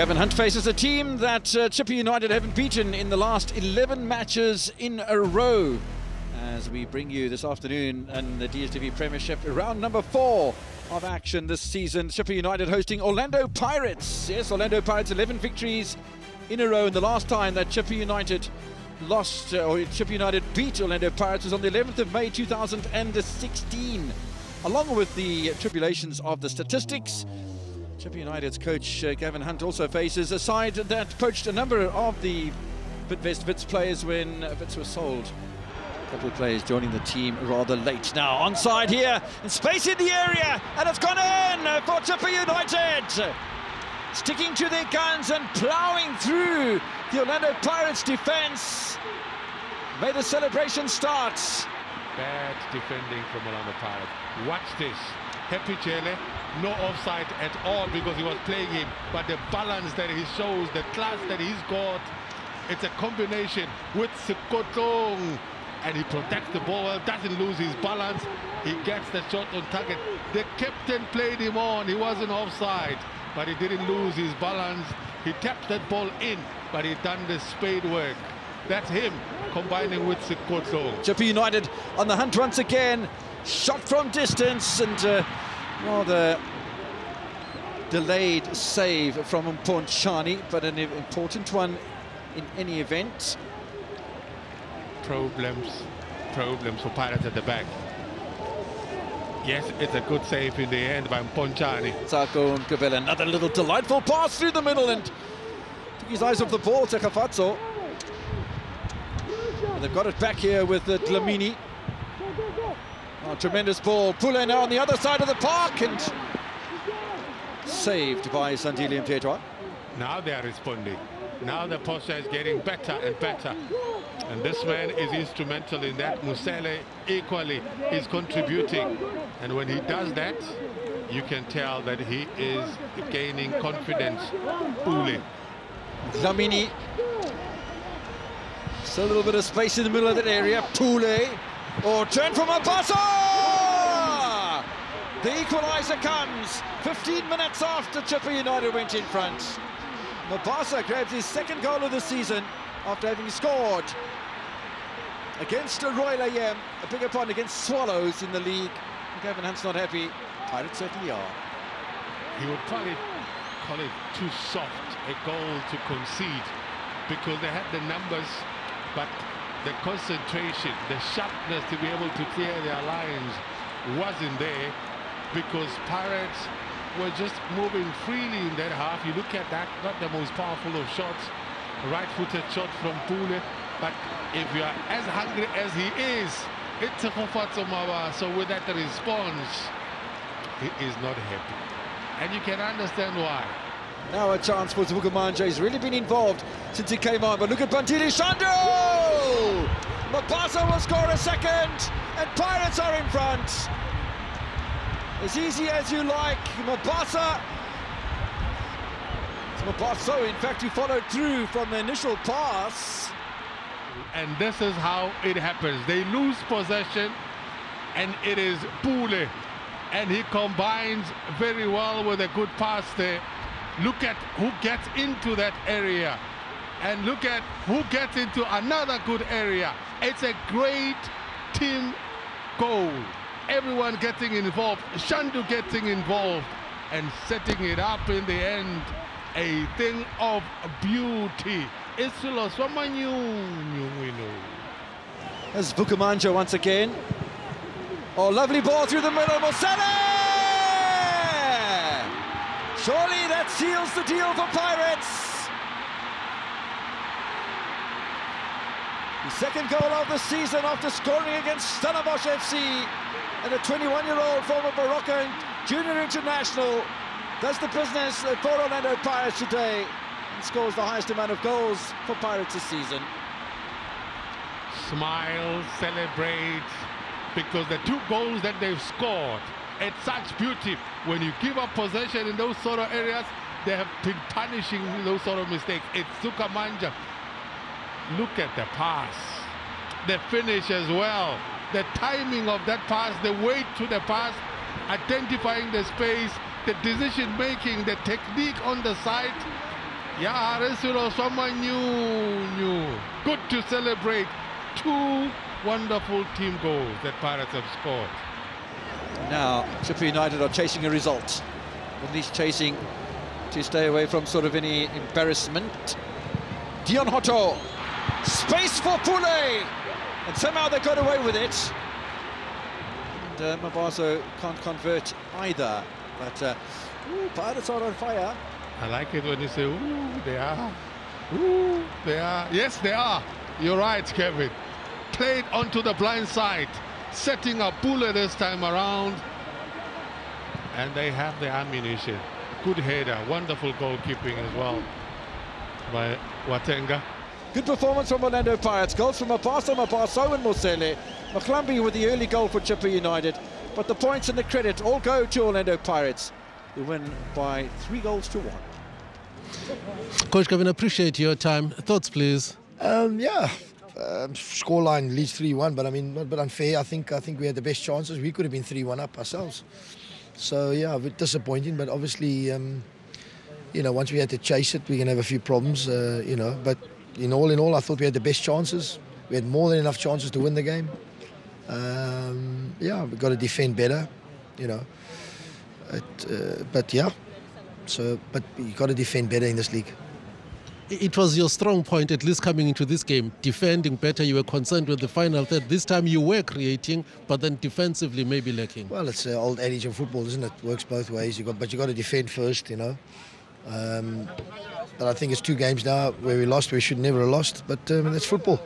Gavin Hunt faces a team that uh, United haven't beaten in the last 11 matches in a row. As we bring you this afternoon in the DSTV Premiership, round number four of action this season. Chippa United hosting Orlando Pirates. Yes, Orlando Pirates 11 victories in a row. And the last time that Chippa United lost, uh, or Chippa United beat Orlando Pirates was on the 11th of May 2016. Along with the tribulations of the statistics, Chippa United's coach uh, Gavin Hunt also faces a side that poached a number of the Bidvest Wits players when Wits were sold. A couple of players joining the team rather late. Now onside here, and space in the area, and it's gone in for Chippa United. Sticking to their guns and ploughing through the Orlando Pirates defense. May the celebration start. Bad defending from Orlando Pirates. Watch this. Happy Chele, no offside at all because he was playing him. But the balance that he shows, the class that he's got, it's a combination with Sekotong. And he protects the ball, doesn't lose his balance. He gets the shot on target. The captain played him on. He wasn't offside, but he didn't lose his balance. He tapped that ball in, but he done the spade work. That's him combining with Sekotong. Chippa United on the hunt once again. Shot from distance and uh, rather delayed save from Mpontshane, but an important one in any event. Problems, problems for Pirates at the back. Yes, it's a good save in the end by Mpontshane. and Nkavela, another little delightful pass through the middle and took his eyes off the ball, Tshegofatso. They've got it back here with uh, Dlamini. Oh, tremendous ball. Pule now on the other side of the park and saved by Sandile Mthethwa. Now they are responding. Now the posture is getting better and better. And this man is instrumental in that. Mosele equally is contributing. And when he does that, you can tell that he is gaining confidence. Pule. Dlamini. Still a little bit of space in the middle of that area. Pule. Or turn from Mabasa! The equaliser comes 15 minutes after Chippa United went in front. Mabasa grabs his second goal of the season after having scored against Royal AM, a bigger pardon, against Swallows in the league. Gavin Hunt's not happy. Pirates certainly are. He would probably call it too soft a goal to concede because they had the numbers, but the concentration, the sharpness to be able to clear their lines wasn't there because Pirates were just moving freely in that half. You look at that, not the most powerful of shots, right-footed shot from Pule, but if you are as hungry as he is, it's a Mawa. So with that response, he is not happy. And you can understand why. Now a chance for Dzvukamanja. He's really been involved since he came on. But look at Bandile Shandu! Mabasa will score a second, and Pirates are in front. As easy as you like, Mabasa. It's Mabasa, in fact, he followed through from the initial pass. And this is how it happens. They lose possession, and it is Pule. And he combines very well with a good pass there. Look at who gets into that area. And look at who gets into another good area. It's a great team goal. Everyone getting involved. Shandu getting involved and setting it up in the end. A thing of beauty. It's There's Dzvukamanja once again. Oh, lovely ball through the middle. Mosele! Surely that seals the deal for Pirates. The second goal of the season after scoring against Stellenbosch FC. And the 21-year-old former Baroka junior international does the business for Orlando Pirates today and scores the highest amount of goals for Pirates this season. Smile, celebrate, because the two goals that they've scored at such beauty, when you give up possession in those sort of areas, they have been punishing those sort of mistakes. It's Dzvukamanja. Look at the pass, the finish as well, the timing of that pass, the weight to the pass, identifying the space, the decision making, the technique on the side. Yeah, Resuro, someone new, new. Good to celebrate. Two wonderful team goals that Pirates have scored. Now, Chippa United are chasing a result. At least chasing to stay away from sort of any embarrassment. Deon Hotto, space for Pule, and somehow they got away with it. And uh, Mabaso can't convert either, but uh, ooh, Pirates are on fire. I like it when you say, ooh, they are. Ooh, they are. Yes, they are. You're right, Kevin. Played onto the blind side, setting a bullet this time around. And they have the ammunition. Good header, wonderful goalkeeping as well by Watenga. Good performance from Orlando Pirates. Goals from Mabasa, Mabaso and Mosele. Mahlambi with the early goal for Chippa United. But the points and the credit all go to Orlando Pirates, who win by three goals to one. Coach Kevin, appreciate your time. Thoughts, please. Um, yeah, um, scoreline leads three-one, but I mean, not but unfair. I think I think we had the best chances. We could have been three-one up ourselves. So yeah, a bit disappointing, but obviously, um, you know, once we had to chase it, we can have a few problems. Uh, you know, but in all in all, I thought we had the best chances. We had more than enough chances to win the game. Um, yeah, we've got to defend better. You know, it, uh, but yeah. So, but you got to defend better in this league. It was your strong point, at least coming into this game, defending better. You were concerned with the final third. This time you were creating, but then defensively maybe lacking. Well, it's an old adage in football, isn't it? Works both ways. You got, but you got to defend first, you know. Um, but I think it's two games now where we lost. We should never have lost. But um, it's football.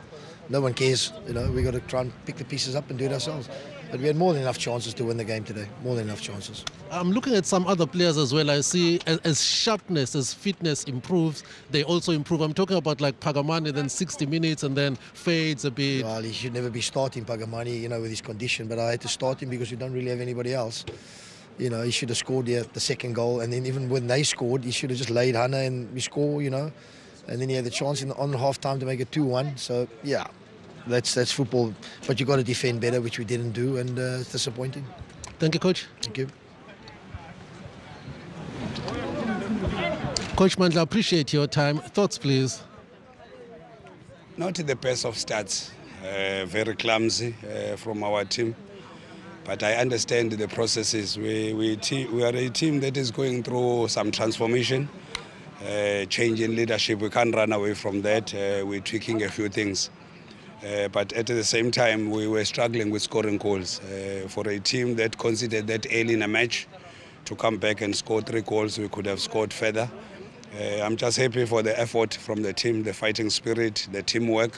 No one cares, you know. We got to try and pick the pieces up and do it ourselves. But we had more than enough chances to win the game today. More than enough chances. I'm looking at some other players as well. I see as, as sharpness, as fitness improves, they also improve. I'm talking about like Phakamani, then 60 minutes and then fades a bit. Well, he should never be starting Phakamani, you know, with his condition. But I had to start him because we don't really have anybody else. You know, he should have scored the, the second goal. And then even when they scored, he should have just laid Hannah and we score, you know. And then he had the chance in the, on half time to make it 2 1. So, yeah, that's that's football. But you've got to defend better, which we didn't do. And uh, it's disappointing. Thank you, Coach. Thank you. Coach Mandla, appreciate your time. Thoughts, please. Not the best of stats, uh, very clumsy uh, from our team. But I understand the processes. We, we, te- we are a team that is going through some transformation, uh, change in leadership. We can't run away from that. Uh, we're tweaking a few things. Uh, but at the same time, we were struggling with scoring goals. Uh, for a team that considered that early in a match, to come back and score three goals, we could have scored further. Uh, I'm just happy for the effort from the team, the fighting spirit, the teamwork.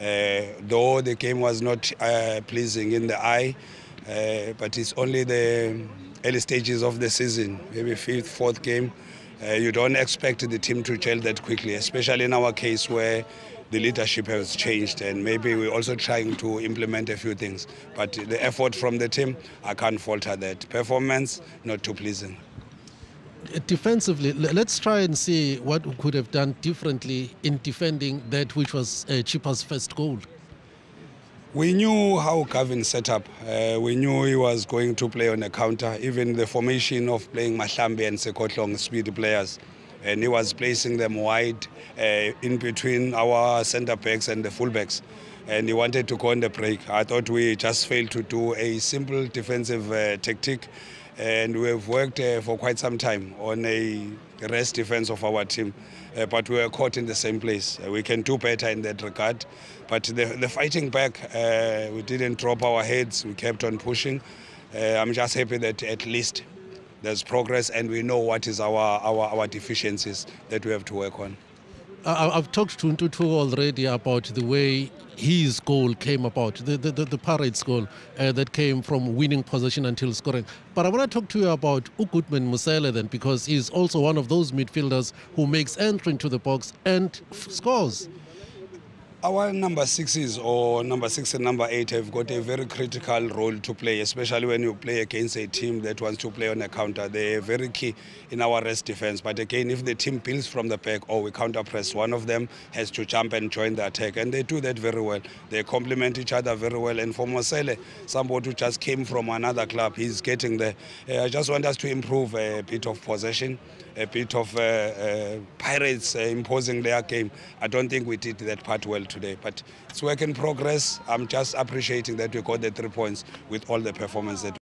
Uh, though the game was not uh, pleasing in the eye, but it's only the early stages of the season, maybe fifth, fourth game. Uh, you don't expect the team to gel that quickly, especially in our case where the leadership has changed and maybe we're also trying to implement a few things. But the effort from the team, I can't falter that. Performance, not too pleasing. Defensively, let's try and see what we could have done differently in defending that which was uh, Chippa's first goal. We knew how Gavin set up. Uh, we knew he was going to play on a counter. Even the formation of playing Mahlambi and Sekotlong, speedy players, and he was placing them wide uh, in between our centre backs and the fullbacks. And he wanted to go on the break. I thought we just failed to do a simple defensive uh, tactic, and we've worked uh, for quite some time on a rest defense of our team. Uh, but we were caught in the same place. Uh, we can do better in that regard. But the, the fighting back, uh, we didn't drop our heads. We kept on pushing. Uh, I'm just happy that at least there's progress and we know what is our, our, our deficiencies that we have to work on. I've talked to Ntutu already about the way his goal came about, the, the, the, the Pirates goal uh, that came from winning possession until scoring. But I want to talk to you about Ugutman Mosele then, because he's also one of those midfielders who makes entry into the box and f- scores. Our number sixes or number six and number eight have got a very critical role to play, especially when you play against a team that wants to play on a counter. They're very key in our rest defense. But again, if the team builds from the back or we counter press, one of them has to jump and join the attack. And they do that very well. They complement each other very well. And for Mosele, somebody who just came from another club, he's getting there. Uh, I just want us to improve a bit of possession, a bit of uh, uh, Pirates uh, imposing their game. I don't think we did that part well today, but it's work in progress. I'm just appreciating that we got the three points with all the performance that